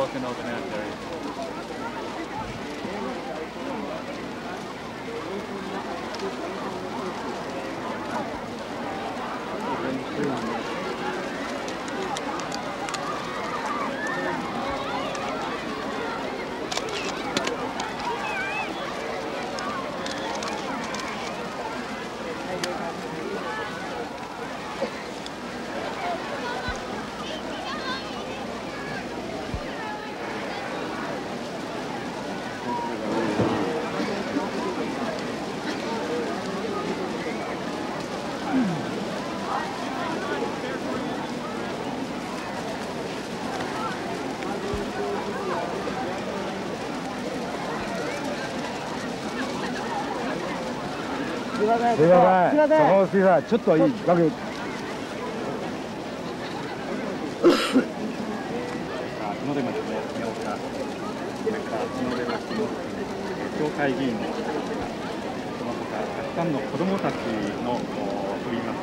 walking over now, すいません。すいません。そのすいません。ちょっといい。わけ。日の出町の宮岡、それから日の出町の教会議員のその他たくさんの子どもたちのおります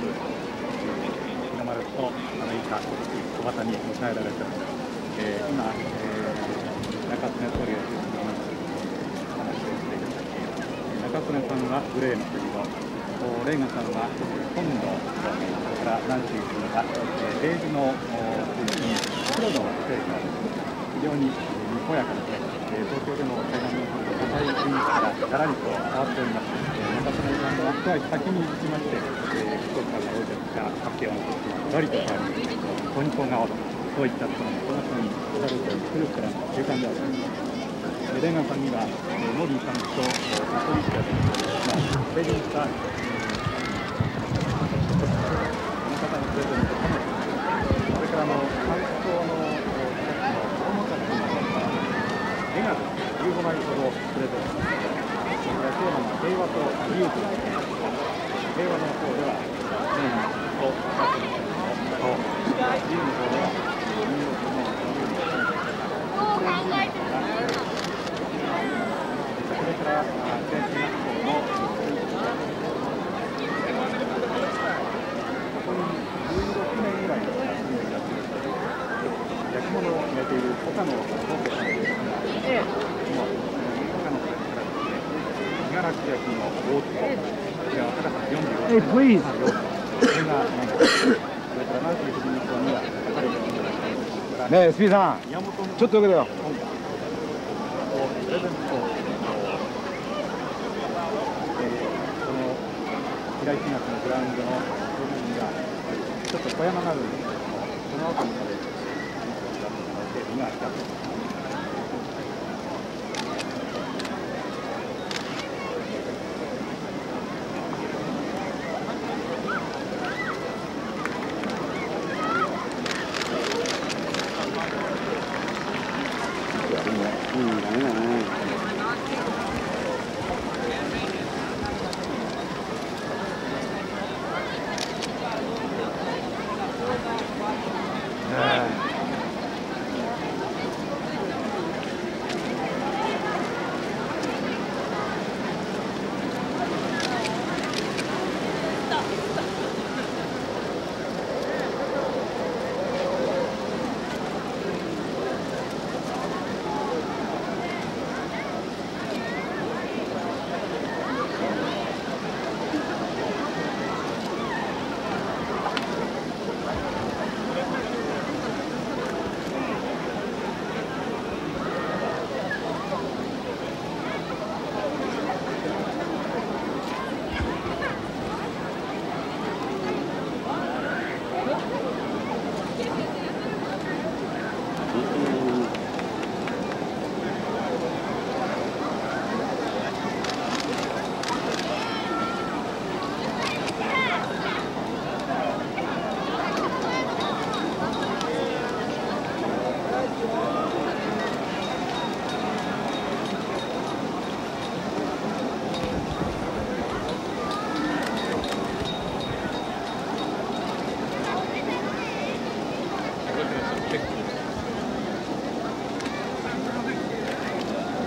日の丸とアメリカ小旗に迎えられております、えー今、えー、中曽根総理を中心に話をしていただき中曽根さんはグレーの国のおレーガさんは本土それからナンシー君が、えー、ベージュの国に黒のステージが非常ににこやかで、えー東京での海岸の硬い雰囲気からガラリと変わっております。中曽根さんは一足先に行きまして、えー、福岡の王者が発表のガリと変わり、ポイントがそういったそのこの国に至るという古くからの習慣であります。レーガンさんには、えー、モディさんとカトリックで、まあ、プレゼンした、えー、 焼き物を入れている岡野本家さんという方が、もう、岡野さんからですね、信楽焼の大津こちらは高さ45センチ please の洋服それがなんかそれからナンシー夫人の方には、高いものがありますそれからねえ、スピーさん。宮本のちょっとよけてよ。本がプレゼントを、えーこの平井東のグラウンドの正面にはちょっと小山があるんですけれどもその辺りまで見てくださって見 があったと。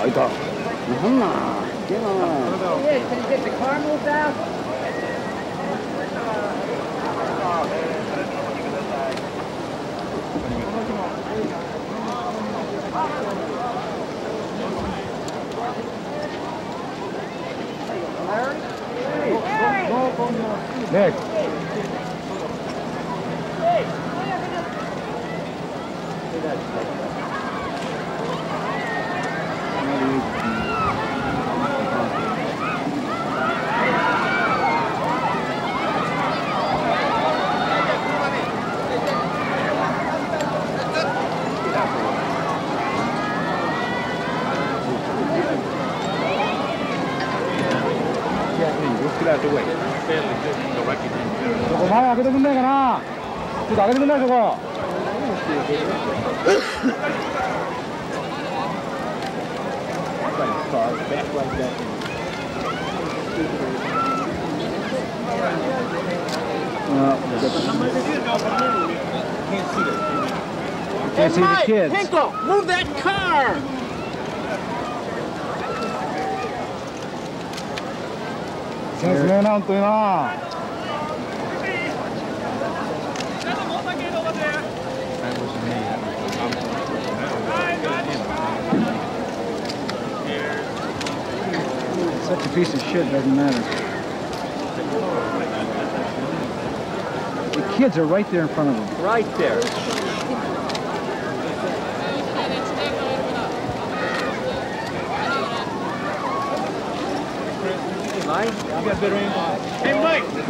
I get on. Yeah, can you get the car moved out? 이거. 저거 나야 그래도 문제가 나. Can't see the kids. Pinko, move that car! センスねえな本当にな Such a piece of shit doesn't matter. The kids are right there in front of them. Right there. You got better aim Hey, Mike!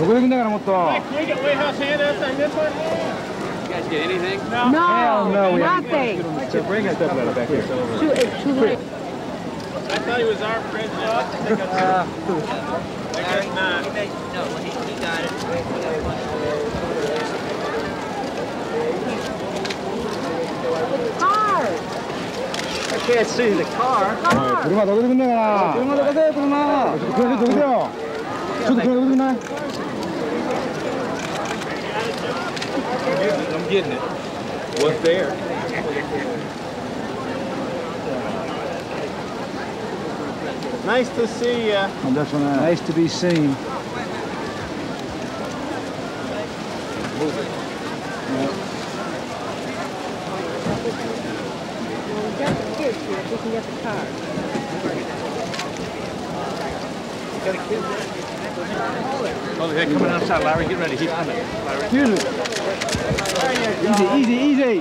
Mike, can get warehouse hand outside this one? You guys get anything? No. no no. We nothing. Have bring us stuff back here. Too, it's too late. I thought he was our friend, I guess not. No, I can't see the car. 네, I'm getting it. What's there? nice to see you. Nice to be seen. we can get the car. A kid Oh, they're coming outside, Larry. Get ready. He's coming. Larry. Easy, easy, easy.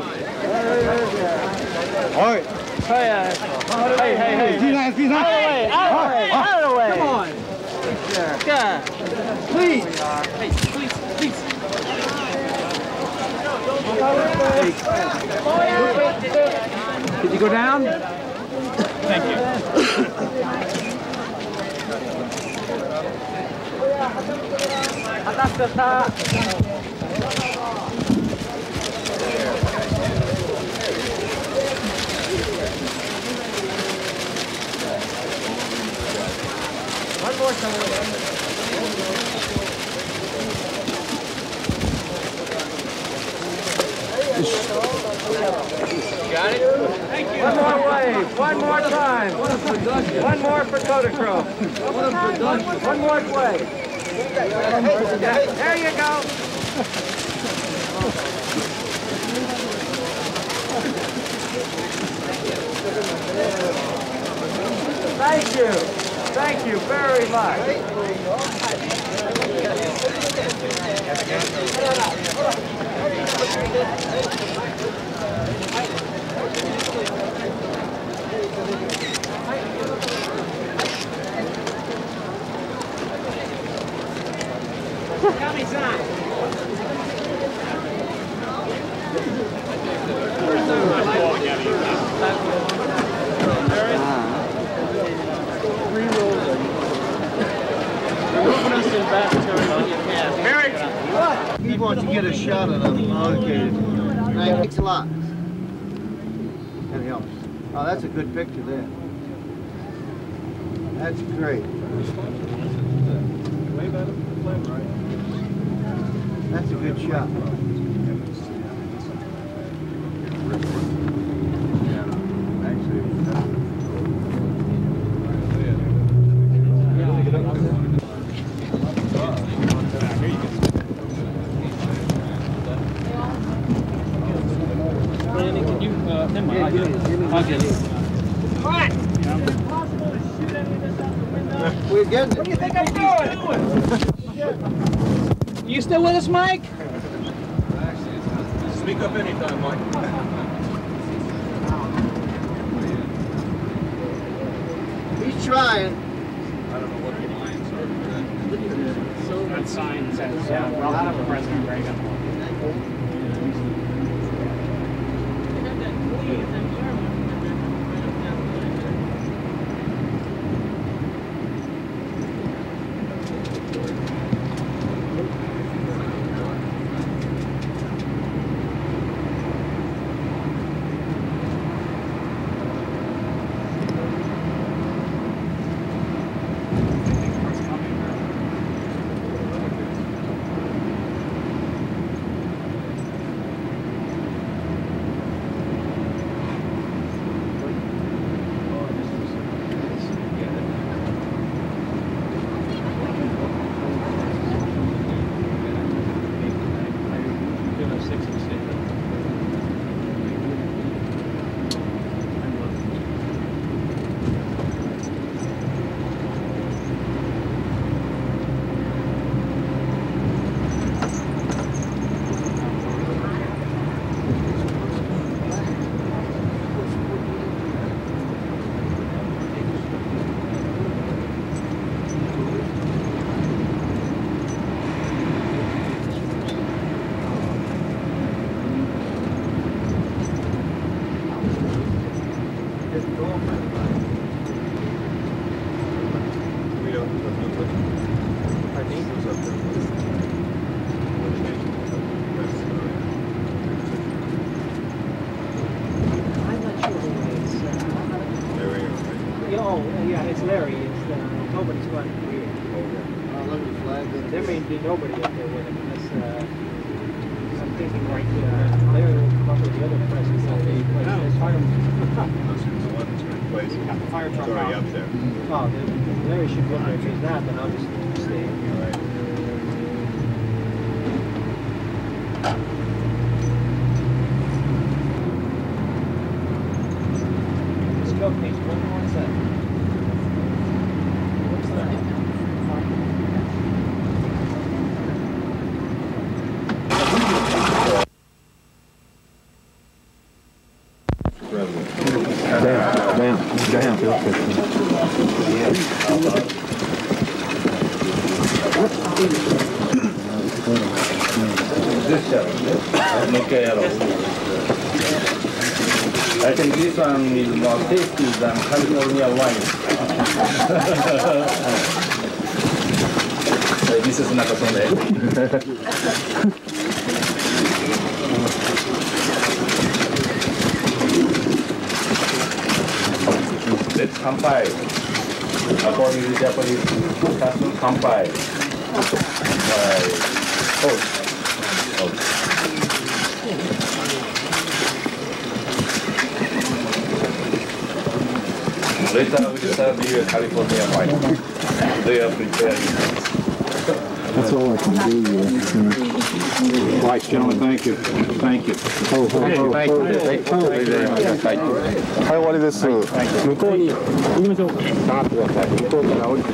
All right. Hey, uh, hey, hey, hey. D-line, D-line. Out of the way, out of the way, out of the way. Come on. Yeah. Please. Hey, please, please. Did you go down? Thank you. One more Got it? Thank you. One more wave. One more time. One more for Kodachrome. One more wave. There you go. Thank you. Thank you very much. That's great. That's a good shot. Brandon, can you, uh, never mind, I'll get it. I'll get it. We're getting it. What do you think I'm doing? You still with us, Mike? Speak up anytime, Mike. He's trying. i don't sign says, uh, welcome to President Reagan. I'm not sure who it is. Uh, yeah, oh, yeah, it's Larry. It's, uh, nobody's running here. Oh, look at the flag. There may be nobody up there with him unless, uh, I'm thinking like, uh, Larry will come up with the other presents that they place. There's fire, fire truck out. there. Oh, then Larry should go up there. If he's not, then I'll just stay. Let's go, than California wine. Uh, this is Nakasone. Let's kanpai. According to Japanese custom, kanpai. By toast. Toast. Later we will serve you a California wine. They are prepared. That's all I can do. Right, gentlemen, thank you. Thank you. はい、終わりです。向こうに行きましょうか。下がってください。向こうから降りて。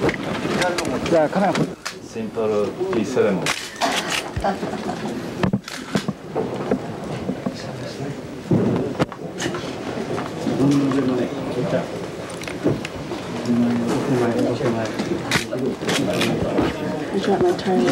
じゃあ、カメラ。シンプルティーセレモン。I got my turn.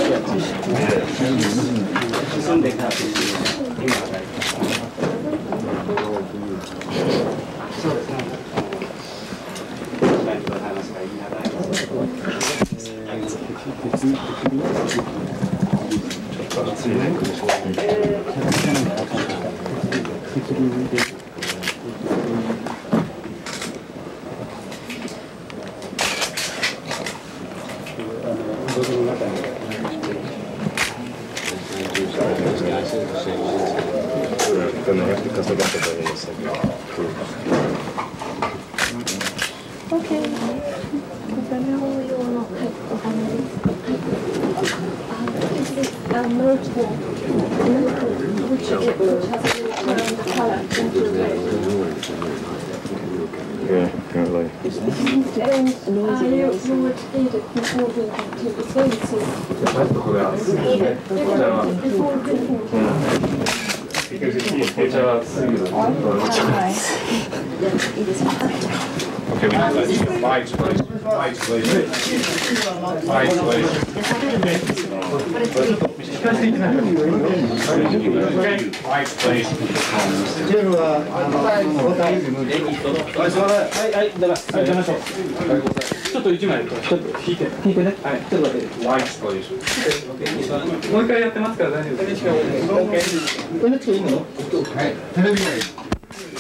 Yeah, apparently. Because if you, if you は、い。て。はい、それ。はい。はい。出ますはい。出ましょうちょっと一枚ちょっと引い。て引い。てねはい。ちょっと待って Lights, please. もう一回やってますから大丈夫です NHK い。い。のはい、テレビが